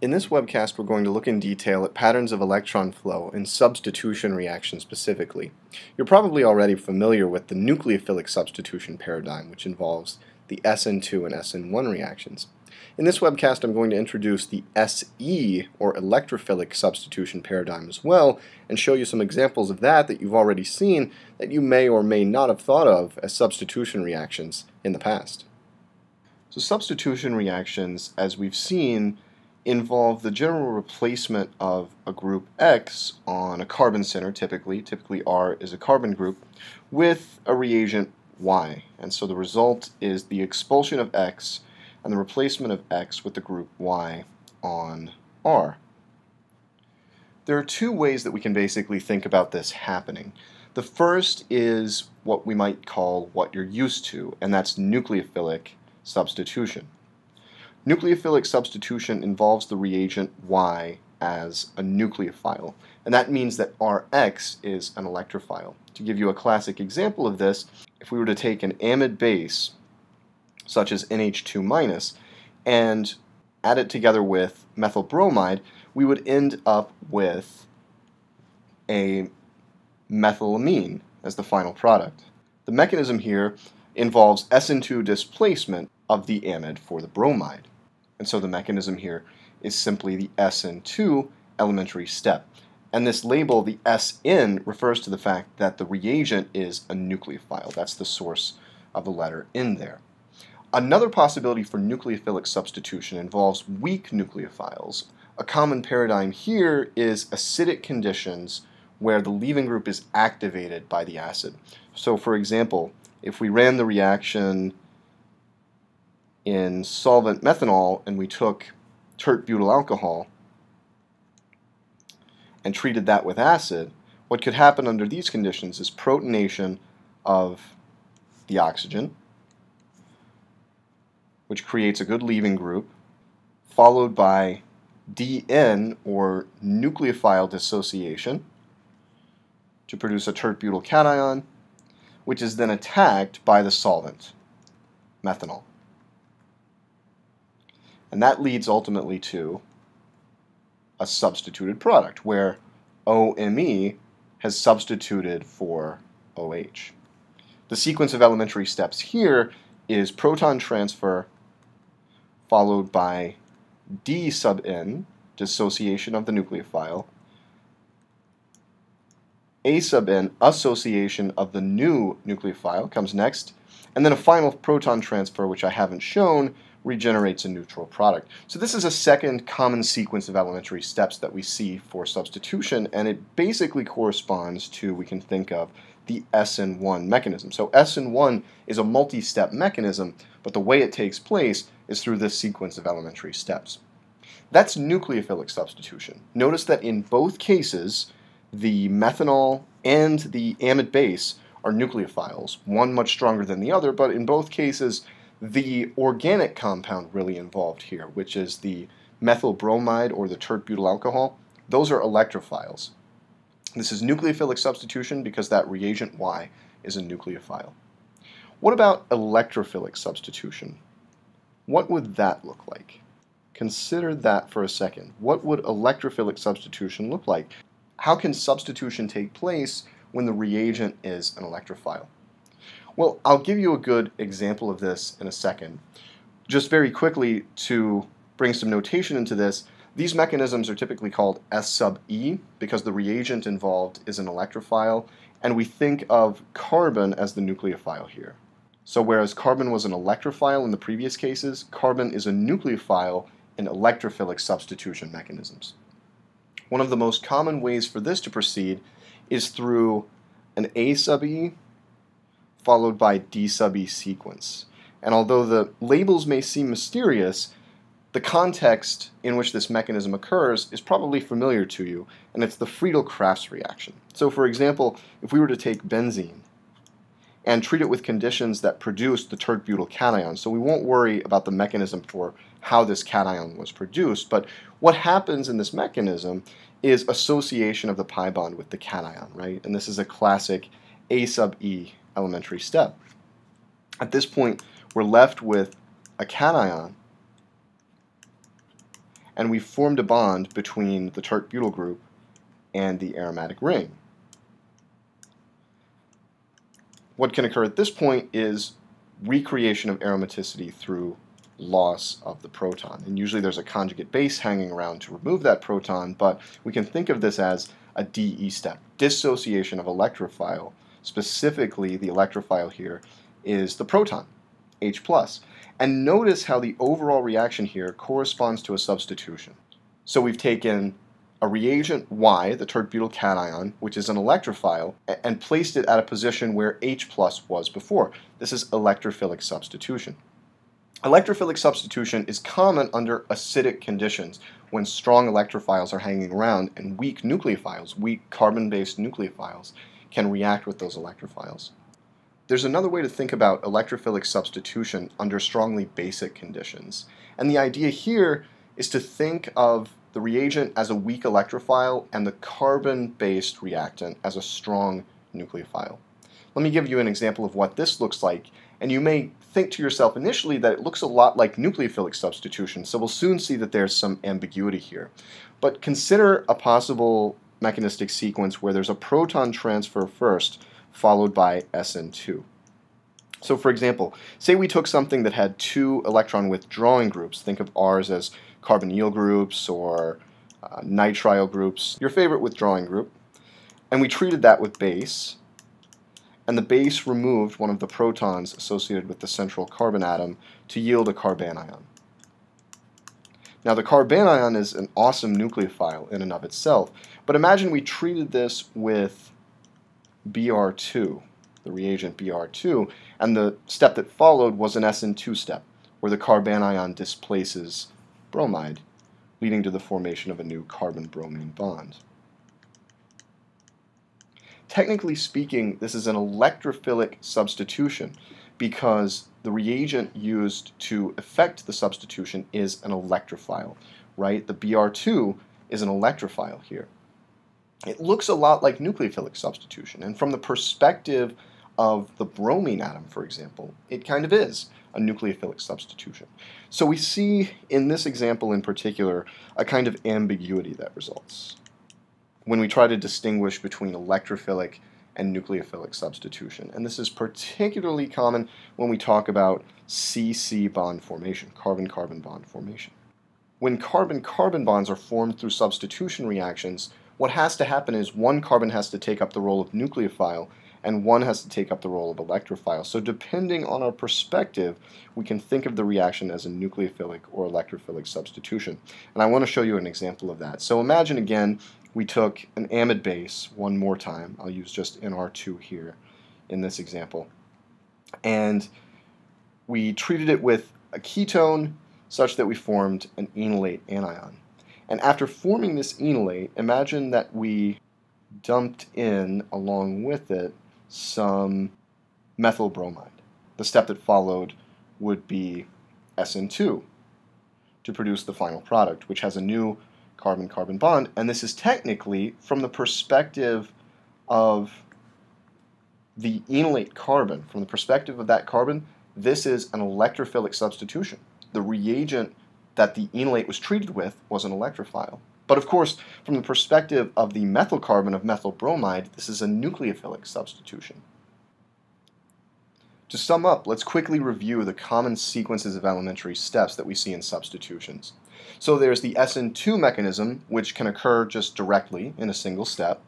In this webcast, we're going to look in detail at patterns of electron flow and substitution reactions specifically. You're probably already familiar with the nucleophilic substitution paradigm, which involves the SN2 and SN1 reactions. In this webcast, I'm going to introduce the SE, or electrophilic substitution paradigm as well, and show you some examples of that that you've already seen that you may or may not have thought of as substitution reactions in the past. So substitution reactions, as we've seen, involve the general replacement of a group X on a carbon center, typically, typically R is a carbon group, with a reagent Y. And so the result is the expulsion of X and the replacement of X with the group Y on R. There are two ways that we can basically think about this happening. The first is what we might call what you're used to, and that's nucleophilic substitution. Nucleophilic substitution involves the reagent Y as a nucleophile, and that means that Rx is an electrophile. To give you a classic example of this, if we were to take an amide base, such as NH2-, and add it together with methyl bromide, we would end up with a methylamine as the final product. The mechanism here involves SN2 displacement of the amide for the bromide. And so the mechanism here is simply the SN2 elementary step. And this label, the SN, refers to the fact that the reagent is a nucleophile. That's the source of the letter in there. Another possibility for nucleophilic substitution involves weak nucleophiles. A common paradigm here is acidic conditions where the leaving group is activated by the acid. So for example, if we ran the reaction in solvent methanol and we took tert butyl alcohol and treated that with acid, what could happen under these conditions is protonation of the oxygen, which creates a good leaving group, followed by DN, or nucleophile dissociation, to produce a tert butyl cation, which is then attacked by the solvent, methanol. And that leads ultimately to a substituted product where OMe has substituted for OH. The sequence of elementary steps here is proton transfer followed by D sub n, dissociation of the nucleophile, A sub n, association of the new nucleophile comes next, and then a final proton transfer, which I haven't shown, regenerates a neutral product. So this is a second common sequence of elementary steps that we see for substitution, and it basically corresponds to, we can think of, the SN1 mechanism. So SN1 is a multi-step mechanism, but the way it takes place is through this sequence of elementary steps. That's nucleophilic substitution. Notice that in both cases, the methanol and the amide base are nucleophiles, one much stronger than the other, but in both cases, the organic compound really involved here, which is the methyl bromide or the tert butyl alcohol, those are electrophiles. This is nucleophilic substitution because that reagent Y is a nucleophile. What about electrophilic substitution? What would that look like? Consider that for a second. What would electrophilic substitution look like? How can substitution take place when the reagent is an electrophile? Well, I'll give you a good example of this in a second. Just very quickly to bring some notation into this, these mechanisms are typically called S sub E because the reagent involved is an electrophile, and we think of carbon as the nucleophile here. So whereas carbon was an electrophile in the previous cases, carbon is a nucleophile in electrophilic substitution mechanisms. One of the most common ways for this to proceed is through an A sub E followed by D sub E sequence. And although the labels may seem mysterious, the context in which this mechanism occurs is probably familiar to you, and it's the Friedel-Crafts reaction. So for example, if we were to take benzene and treat it with conditions that produce the tert butyl cation, so we won't worry about the mechanism for how this cation was produced, but what happens in this mechanism is association of the pi bond with the cation, right? And this is a classic A sub E elementary step. At this point, we're left with a cation, and we've formed a bond between the tert-butyl group and the aromatic ring. What can occur at this point is recreation of aromaticity through loss of the proton. And usually there's a conjugate base hanging around to remove that proton, but we can think of this as a DE step, dissociation of electrophile. Specifically, the electrophile here is the proton, H+. And notice how the overall reaction here corresponds to a substitution. So we've taken a reagent Y, the tert-butyl cation, which is an electrophile, and placed it at a position where H plus was before. This is electrophilic substitution. Electrophilic substitution is common under acidic conditions when strong electrophiles are hanging around and weak nucleophiles, weak carbon-based nucleophiles, can react with those electrophiles. There's another way to think about electrophilic substitution under strongly basic conditions. And the idea here is to think of the reagent as a weak electrophile and the carbon-based reactant as a strong nucleophile. Let me give you an example of what this looks like, and you may think to yourself initially that it looks a lot like nucleophilic substitution, so we'll soon see that there's some ambiguity here. But consider a possible mechanistic sequence where there's a proton transfer first, followed by SN2. So for example, say we took something that had two electron withdrawing groups, think of R's as carbonyl groups or uh, nitrile groups, your favorite withdrawing group, and we treated that with base, and the base removed one of the protons associated with the central carbon atom to yield a carbanion. Now the carbanion is an awesome nucleophile in and of itself, but imagine we treated this with Br2, the reagent Br2, and the step that followed was an SN2 step, where the carbanion displaces bromide, leading to the formation of a new carbon-bromine bond. Technically speaking, this is an electrophilic substitution because the reagent used to effect the substitution is an electrophile, right? The Br2 is an electrophile here. It looks a lot like nucleophilic substitution, and from the perspective of the bromine atom, for example, it kind of is a nucleophilic substitution. So we see in this example in particular a kind of ambiguity that results when we try to distinguish between electrophilic and nucleophilic substitution. And this is particularly common when we talk about C-C bond formation, carbon-carbon bond formation. When carbon-carbon bonds are formed through substitution reactions, what has to happen is one carbon has to take up the role of nucleophile and one has to take up the role of electrophile. So depending on our perspective, we can think of the reaction as a nucleophilic or electrophilic substitution. And I want to show you an example of that. So imagine again we took an amide base one more time. I'll use just NR2 here in this example. And we treated it with a ketone such that we formed an enolate anion. And after forming this enolate, imagine that we dumped in along with it some methyl bromide. The step that followed would be SN2 to produce the final product, which has a new carbon-carbon bond. And this is technically, from the perspective of the enolate carbon, from the perspective of that carbon, this is an electrophilic substitution. The reagent that the enolate was treated with was an electrophile. But of course, from the perspective of the methyl carbon of methyl bromide, this is a nucleophilic substitution. To sum up, let's quickly review the common sequences of elementary steps that we see in substitutions. So there's the SN2 mechanism, which can occur just directly in a single step.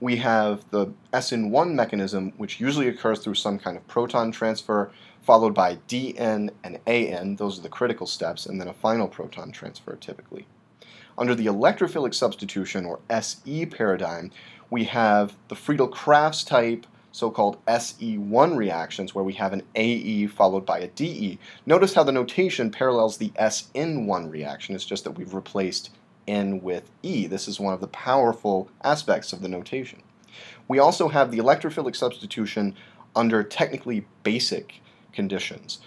We have the SN1 mechanism, which usually occurs through some kind of proton transfer, followed by DN and AN, those are the critical steps, and then a final proton transfer typically. Under the electrophilic substitution, or SE paradigm, we have the Friedel-Crafts type so-called SE1 reactions where we have an AE followed by a DE. Notice how the notation parallels the SN1 reaction, it's just that we've replaced N with E. This is one of the powerful aspects of the notation. We also have the electrophilic substitution under technically basic conditions,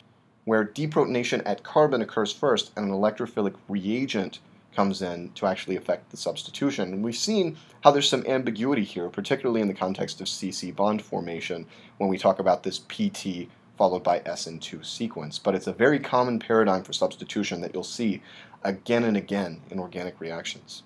where deprotonation at carbon occurs first and an electrophilic reagent comes in to actually affect the substitution. And we've seen how there's some ambiguity here, particularly in the context of CC bond formation when we talk about this PT followed by SN2 sequence. But it's a very common paradigm for substitution that you'll see again and again in organic reactions.